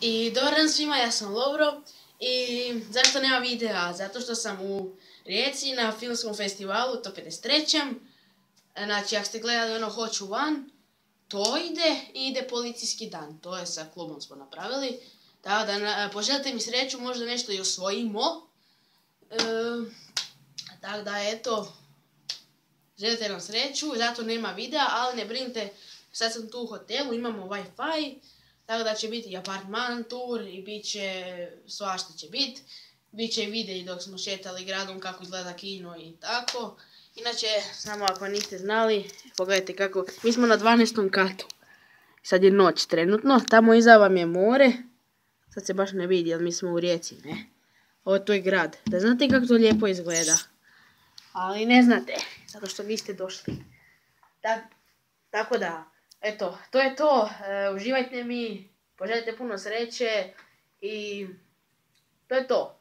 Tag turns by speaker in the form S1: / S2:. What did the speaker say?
S1: I dobar dan svima, ja sam Lovro i zašto nema videa? Zato što sam u Rijeci na filmskom festivalu, to 53. Znači, ako ste gledali ono Hoću van, to ide i ide policijski dan. To je sa klubom smo napravili. Tako da poželite mi sreću, možda nešto i osvojimo. E, tako da eto, želite nam sreću, zato nema videa, ali ne brinite, sad sam tu u hotelu, imamo Wi-Fi. Tako da će biti i apartman tur i bit će, svašta će bit. Biće i videi dok smo šetali gradom kako izgleda kino i tako. Inače, samo ako niste znali, pogledajte kako, mi smo na 12. katu. Sad je noć trenutno, tamo iza vam je more. Sad se baš ne vidi, jer mi smo u rijeci, ne? Ovo to je grad. Da znate kako to lijepo izgleda. Ali ne znate, zato što niste došli. tako da, Eto, to je to. E, uživajte mi, poželite puno sreće i to je to.